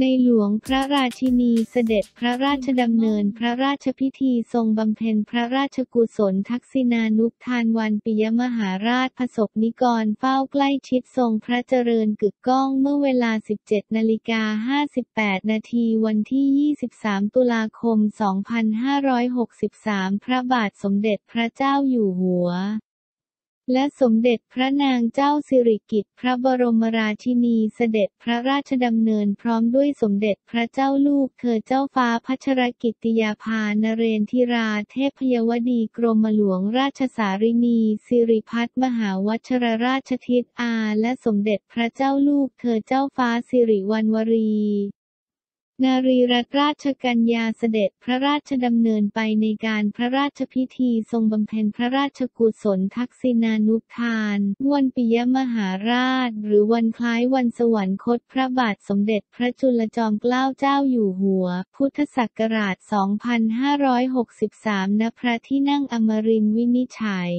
ในหลวงพระราชินีเสด็จพระราชดำเนินพระราชพิธีทรงบำเพ็ญพระราชกุศลทักษิณานุทานวันปิยมหาราชผสกนิกรเฝ้าใกล้ชิดทรงพระเจริญกึกก้องเมื่อเวลา 17นาฬิกา58 นาทีวันที่ 23 ตุลาคม 2563 พระบาทสมเด็จพระเจ้าอยู่หัว และสมเด็จพระนางเจ้าสิริกิติ์พระบรมราชินีเสด็จพระราชดำเนินพร้อมด้วยสมเด็จพระเจ้าลูกเธอเจ้าฟ้าพัชรกิติยาภานเรนทิราเทพยวดีกรมหลวงราชสารินีสิริพัฒมหาวัชรราชทิตอา และสมเด็จพระเจ้าลูกเธอเจ้าฟ้าสิริวัณวรี นารีรัตนราชกัญญาเสด็จพระราชดำเนินไปในการพระราชพิธีทรงบำเพ็ญพระราชกุศลทักษิณานุทานวันปิยมหาราช หรือวันคล้ายวันสวรรคตพระบาทสมเด็จพระจุลจอมเกล้าเจ้าอยู่หัว พุทธศักราช 2563 ณ พระที่นั่งอมรินทร์วินิจฉัย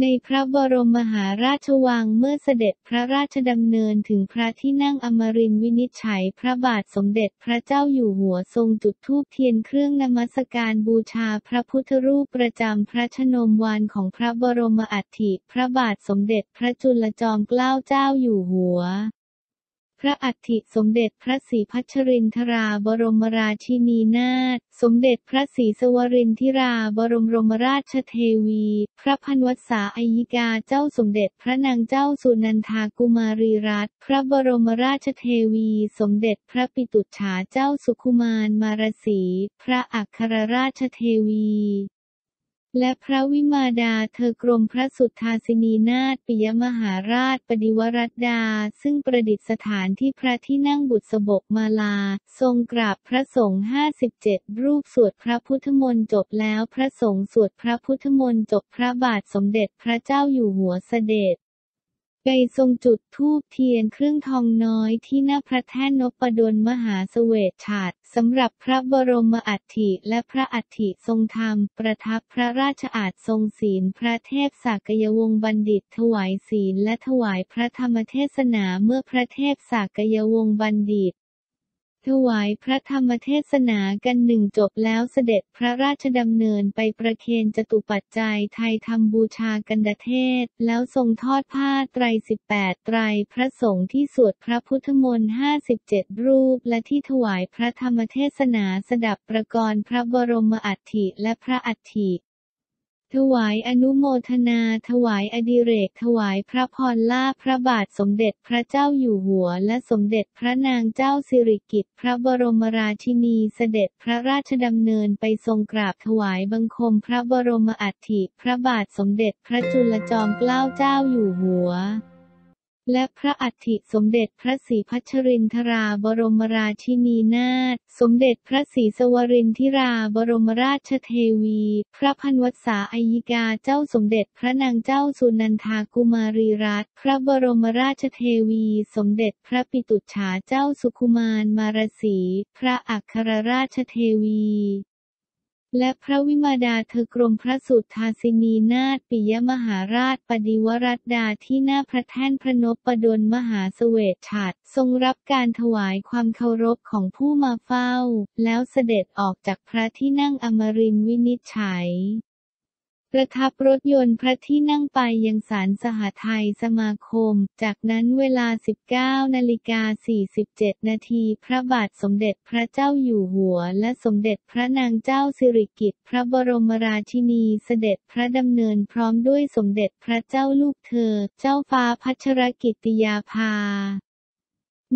ในพระบรมมหาราชวังเมื่อเสด็จพระราชดำเนินถึงพระที่นั่งอมรินทร์วินิจฉัยพระบาทสมเด็จพระเจ้าอยู่หัวทรงจุดธูปเทียนเครื่องนมัสการบูชาพระพุทธรูปประจำพระชนมวารของพระบรมอัฐิพระบาทสมเด็จพระจุลจอมเกล้าเจ้าอยู่หัว พระอัฐิสมเด็จพระศรีพัชรินทราบรมราชินีนาถ สมเด็จพระศรีสวรินทิราบรมรมราชเทวี พระพันวัษาอัยิกาเจ้าสมเด็จพระนางเจ้าสุนันทากุมารีรัตน์ พระบรมราชเทวี สมเด็จพระปิตุฉาเจ้าสุขุมารมารสี พระอัครราชเทวี และพระวิมาดาเธอกรมพระสุทธาสินีนาถปิยมหาราชปฏิวรัตดา ซึ่งประดิษฐานที่พระที่นั่งบุตรสบกมาลา ทรงกราบพระสงฆ์ห้าสิบเจ็ดรูปสวดพระพุทธมนต์จบแล้วพระสงฆ์สวดพระพุทธมนต์จบพระบาทสมเด็จพระเจ้าอยู่หัวเสด็จ ไปทรงจุดธูปเทียนเครื่องทองน้อยที่หน้าพระแท่นนพดลมหาเสวตฉัตรสำหรับพระบรมอัฐิและพระอัฐิทรงธรรม ประทับพระราชอาจทรงศีล พระเทพสักยวงศ์บัณฑิตถวายศีลและถวายพระธรรมเทศนาเมื่อพระเทพสักยวงศ์บัณฑิต ถวายพระธรรมเทศนากันหนึ่งจบแล้วเสด็จพระราชดำเนินไปประเคนจตุปัจจัยไทยทำบูชากันดเทศ แล้วทรงทอดผ้าไตรสิบแปดไตรพระสงฆ์ที่สวดพระพุทธมนต์ห้าสิบเจ็ดรูป และที่ถวายพระธรรมเทศนาสดับประกรณ์พระบรมอัฐิและพระอัฐิ ถวายอนุโมทนา ถวายอดิเรก ถวายพระพรล่าพระบาทสมเด็จพระเจ้าอยู่หัว และสมเด็จพระนางเจ้าสิริกิติ์พระบรมราชินีเสด็จพระราชดำเนินไปทรงกราบถวายบังคมพระบรมอัฐิพระบาทสมเด็จพระจุลจอมเกล้าเจ้าอยู่หัว และพระอัฐิสมเด็จพระศรีพัชรินทราบรมราชินีนาถ สมเด็จพระศรีสวรินทิราบรมราชเทวี พระพันวัษาอัยิกาเจ้าสมเด็จพระนางเจ้าสุนันทากุมารีรัตน์ พระบรมราชเทวี สมเด็จพระปิตุฉาเจ้าสุขุมารมารสี พระอัครราชเทวี และพระวิมาดาเธอกรมพระสุทธาสินีนาถปิยมหาราชปดิวรัตดาที่หน้าพระแท่นพระนพดลมหาเสวตฉัดทรงรับการถวายความเคารพของผู้มาเฝ้า แล้วเสด็จออกจากพระที่นั่งอมรินวินิจฉัย ประทับรถยนต์พระที่นั่งไปยังศาลสหไทยสมาคม จากนั้นเวลา 19นาฬิกา47 นาทีพระบาทสมเด็จพระเจ้าอยู่หัว และสมเด็จพระนางเจ้าสิริกิติ์พระบรมราชินีเสด็จพระดำเนินพร้อมด้วยสมเด็จพระเจ้าลูกเธอ เจ้าฟ้าพัชรกิติยาภา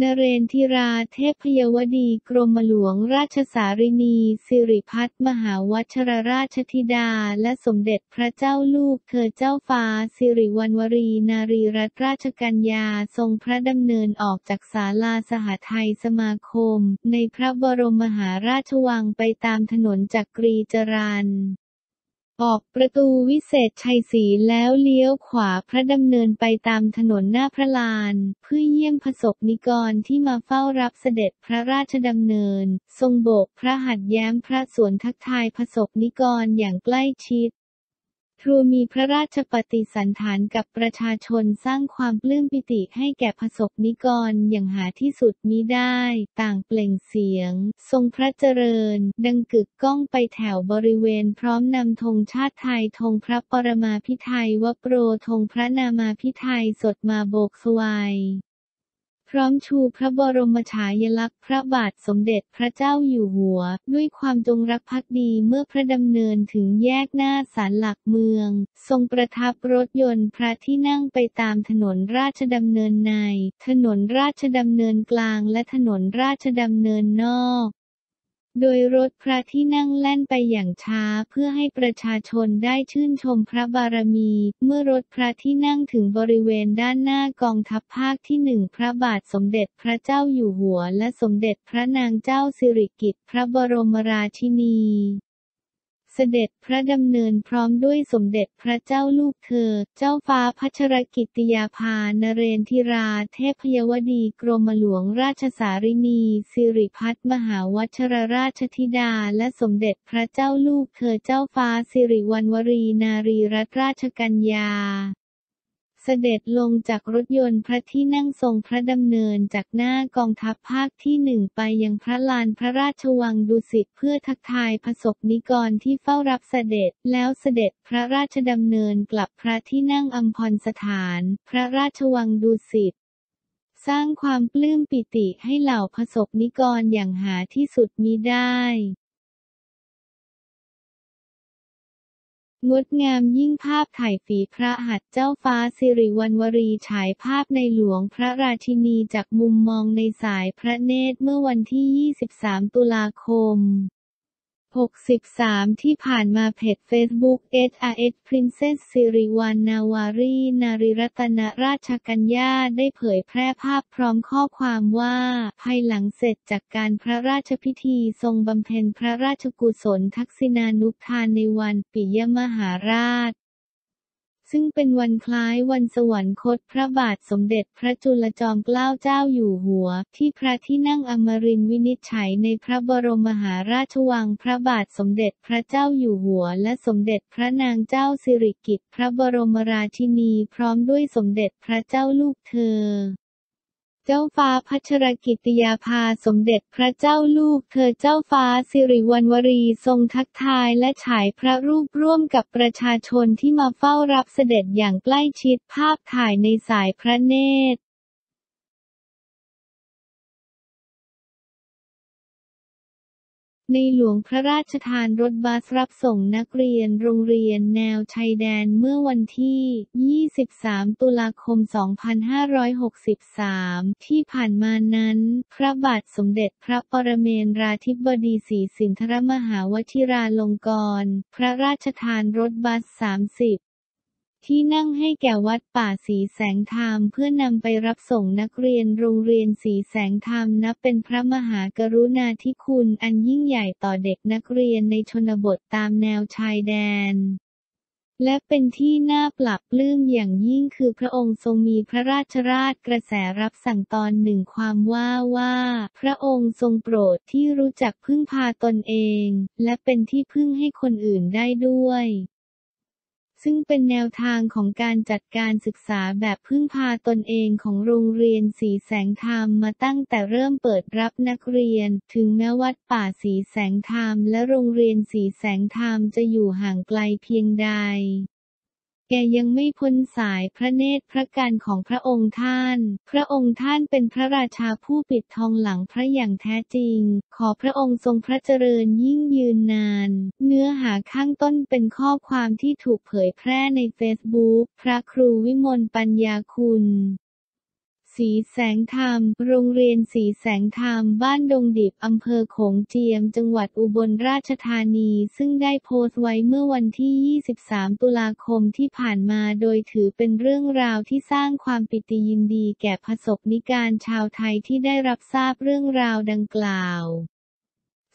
นเรนทิราเทพยวดีกรมหลวงราชสารินี สิริพัฒมหาวัชรราชธิดา และสมเด็จพระเจ้าลูกเธอเจ้าฟ้า สิริวัณวรี นารีรัตนราชกัญญาทรงพระดำเนินออกจากศาลาสหไทยสมาคม ในพระบรมมหาราชวังไปตามถนนจักรีจรัน ออกประตูวิเศษชัยศรีแล้วเลี้ยวขวาพระดำเนินไปตามถนนหน้าพระลาน เพื่อเยี่ยมพระศกนิกรที่มาเฝ้ารับเสด็จพระราชดำเนิน ทรงโบกพระหัตถ์แย้มพระสวนทักทายพระศกนิกรอย่างใกล้ชิด รูมีพระราชปฏิสันถานกับประชาชนสร้างความปลื้มปิติให้แก่ผสกนิกรอย่างหาที่สุดมิได้ ต่างเปล่งเสียง ทรงพระเจริญ ดังกึกก้องไปแถวบริเวณพร้อมนำธงชาติไทยธงพระปรมาภิไธยวโปรธงพระนามาภิไธยสดมาโบกสวาย ร้อมชูพระบรมฉายลักษณ์พระบาทสมเด็จพระเจ้าอยู่หัว ด้วยความจงรักภักดีเมื่อพระดำเนินถึงแยกหน้าศาลหลักเมือง ทรงประทับรถยนต์พระที่นั่งไปตามถนนราชดำเนินใน ถนนราชดำเนินกลางและถนนราชดำเนินนอก โดยรถพระที่นั่งแล่นไปอย่างช้าเพื่อให้ประชาชนได้ชื่นชมพระบารมี เมื่อรถพระที่นั่งถึงบริเวณด้านหน้ากองทัพภาคที่หนึ่งพระบาทสมเด็จพระเจ้าอยู่หัวและสมเด็จพระนางเจ้าสิริกิติ์พระบรมราชินี เสด็จพระดำเนินพร้อมด้วยสมเด็จพระเจ้าลูกเธอ เจ้าฟ้าพัชรกิติยาภานเรนทิราเทพยวดีกรมหลวงราชสารินีสิริพัฒมหาวัชรราชธิดา และสมเด็จพระเจ้าลูกเธอเจ้าฟ้าสิริวัณวรีนารีรัตนราชกัญญา เสด็จลงจากรถยนต์พระที่นั่งทรงพระดำเนินจากหน้ากองทัพภาคที่หนึ่งไปยังพระลานพระราชวังดุสิตเพื่อทักทายพระสกนิกรที่เฝ้ารับเสด็จ แล้วเสด็จพระราชดำเนินกลับพระที่นั่งอัมพรสถาน พระราชวังดุสิตสร้างความปลื้มปิติให้เหล่าพระสกนิกรอย่างหาที่สุดมิได้ งดงามยิ่งภาพถ่ายฝีพระหัตถ์เจ้าฟ้าสิริวัณวรีฉายภาพในหลวงพระราชินีจากมุมมองในสายพระเนตรเมื่อวันที่ 23 ตุลาคม 63 ที่ผ่านมาเพจ Facebook SRS Princess สิริวัณนาวารีนาริรัตนราชกัญญาได้เผยแพร่ภาพพร้อมข้อความว่า ภายหลังเสร็จจากการพระราชพิธีทรงบำเพ็ญพระราชกุศลทักษิณานุทานในวันปิยมหาราช ซึ่งเป็นวันคล้ายวันสวรรคตพระบาทสมเด็จพระจุลจอมเกล้าเจ้าอยู่หัว ที่พระที่นั่งอมรินวินิจฉัยในพระบรมมหาราชวังพระบาทสมเด็จพระเจ้าอยู่หัว และสมเด็จพระนางเจ้าสิริกิติ์พระบรมราชินีพร้อมด้วยสมเด็จพระเจ้าลูกเธอ เจ้าฟ้าพัชรกิติยาภาสมเด็จพระเจ้าลูก เธอเจ้าฟ้าสิริวัณวรีทรงทักทายและฉายพระรูปร่วมกับประชาชนที่มาเฝ้ารับเสด็จอย่างใกล้ชิดภาพถ่ายในสายพระเนตร ในหลวงพระราชทานรถบัสรับส่งนักเรียนโรงเรียนแนวชายแดนเมื่อวันที่ 23 ตุลาคม 2563 ที่ผ่านมานั้น พระบาทสมเด็จพระปรเมนราธิบดีศรีสินธรมหาวชิราลงกรณพระราชทานรถบัส 30 ที่นั่งให้แก่วัดป่าสีแสงธรรมเพื่อนำไปรับส่งนักเรียนโรงเรียนสีแสงธรรมนับเป็นพระมหากรุณาธิคุณอันยิ่งใหญ่ต่อเด็กนักเรียนในชนบทตามแนวชายแดนและเป็นที่น่าปรับปลื้มอย่างยิ่งคือพระองค์ทรงมีพระราชราชกระแสรับสั่งตอนหนึ่งความว่าว่า พระองค์ทรงโปรดที่รู้จักพึ่งพาตนเอง และเป็นที่พึ่งให้คนอื่นได้ด้วย ซึ่งเป็นแนวทางของการจัดการศึกษาแบบพึ่งพาตนเองของโรงเรียนสีแสงธรรมมาตั้งแต่เริ่มเปิดรับนักเรียน ถึงแม้วัดป่าสีแสงธรรมและโรงเรียนสีแสงธรรมจะอยู่ห่างไกลเพียงใด แกยังไม่พ้นสายพระเนตรพระกันของพระองค์ท่าน พระองค์ท่านเป็นพระราชาผู้ปิดทองหลังพระอย่างแท้จริง ขอพระองค์ทรงพระเจริญยิ่งยืนนาน เนื้อหาข้างต้นเป็นข้อความที่ถูกเผยแพร่ในเฟซบุ๊กพระครูวิมลปัญญาคุณ สีแสงธรรม โรงเรียนสีแสงธรรม บ้านดงดิบ อำเภอโขงเจียม จังหวัดอุบลราชธานี ซึ่งได้โพสต์ไว้เมื่อวันที่ 23 ตุลาคมที่ผ่านมา โดยถือเป็นเรื่องราวที่สร้างความปิติยินดีแก่ผสบนิการชาวไทยที่ได้รับทราบเรื่องราวดังกล่าว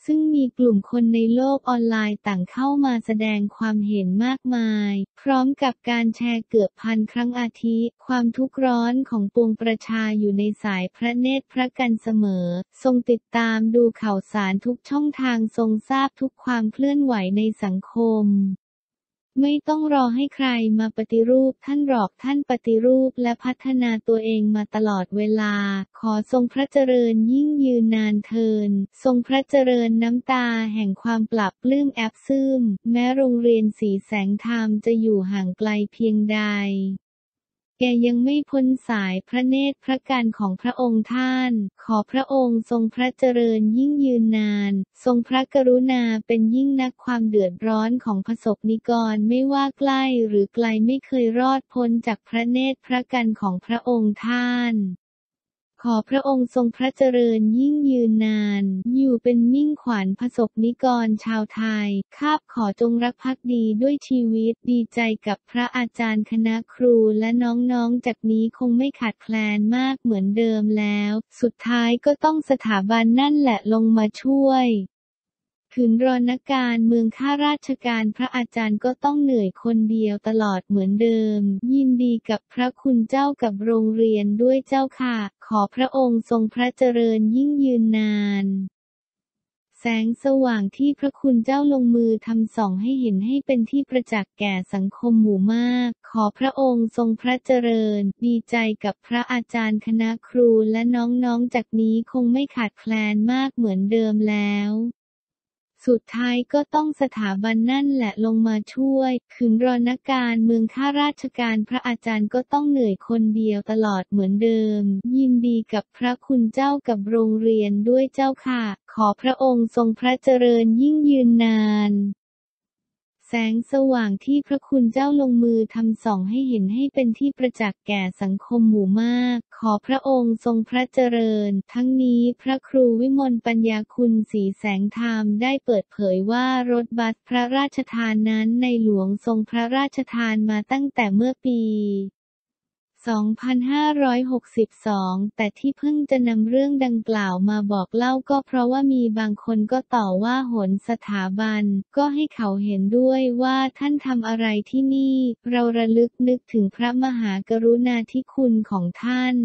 ซึ่งมีกลุ่มคนในโลกออนไลน์ต่างเข้ามาแสดงความเห็นมากมาย พร้อมกับการแชร์เกือบพันครั้งอาทิ ความทุกข์ร้อนของปวงประชาอยู่ในสายพระเนตรพระกันเสมอ ทรงติดตามดูข่าวสารทุกช่องทางทรงทราบทุกความเคลื่อนไหวในสังคม ไม่ต้องรอให้ใครมาปฏิรูปท่านหรอกท่านปฏิรูปและพัฒนาตัวเองมาตลอดเวลา ขอทรงพระเจริญยิ่งยืนนานเทิน ทรงพระเจริญน้ำตาแห่งความปรับปลื้มแอบซึมแม้โรงเรียนสีแสงธรรมจะอยู่ห่างไกลเพียงใด แกยังไม่พ้นสายพระเนตรพระกันของพระองค์ท่าน ขอพระองค์ทรงพระเจริญยิ่งยืนนาน ทรงพระกรุณาเป็นยิ่งนักความเดือดร้อนของประสบนิกรไม่ว่าใกล้หรือไกลไม่เคยรอดพ้นจากพระเนตรพระกันของพระองค์ท่าน ขอพระองค์ทรงพระเจริญยิ่งยืนนาน อยู่เป็นมิ่งขวัญผสบนิกรชาวไทย ข้าบขอจงรักภักดีด้วยชีวิต ดีใจกับพระอาจารย์คณะครูและน้องๆ จากนี้คงไม่ขาดแคลนมากเหมือนเดิมแล้ว สุดท้ายก็ต้องสถาบันนั่นแหละลงมาช่วยขืนรอนการเมืองข้าราชการพระอาจารย์ก็ต้องเหนื่อยคนเดียวตลอดเหมือนเดิม ยินดีกับพระคุณเจ้ากับโรงเรียนด้วยเจ้าค่ะ อพระองค์ทรงพระเจริญยิ่งยืนนานแสงสว่างที่พระคุณเจ้าลงมือทำส่องให้เห็นให้เป็นที่ประจักษ์แก่สังคมหมู่มาก ขอพระองค์ทรงพระเจริญ ดีใจกับพระอาจารย์คณะครูและน้องๆจากนี้คงไม่ขาดแคลนมากเหมือนเดิมแล้ว สุดท้ายก็ต้องสถาบันนั่นแหละลงมาช่วย ขึงรอนการเมืองข้าราชการพระอาจารย์ก็ต้องเหนื่อยคนเดียวตลอดเหมือนเดิม ยินดีกับพระคุณเจ้ากับโรงเรียนด้วยเจ้าค่ะ ขอพระองค์ทรงพระเจริญยิ่งยืนนาน แสงสว่างที่พระคุณเจ้าลงมือทำส่องให้เห็นให้เป็นที่ประจักษ์แก่สังคมหมู่มาก ขอพระองค์ทรงพระเจริญ ทั้งนี้พระครูวิมลปัญญาคุณสีแสงธรรมได้เปิดเผยว่ารถบัสพระราชทานนั้นในหลวงทรงพระราชทานมาตั้งแต่เมื่อปี 2562 แต่ที่เพิ่งจะนำเรื่องดังกล่าวมาบอกเล่าก็เพราะว่ามีบางคนก็ต่อว่าหนสถาบัน ก็ให้เขาเห็นด้วยว่าท่านทำอะไรที่นี่ เราระลึกนึกถึงพระมหากรุณาธิคุณของท่าน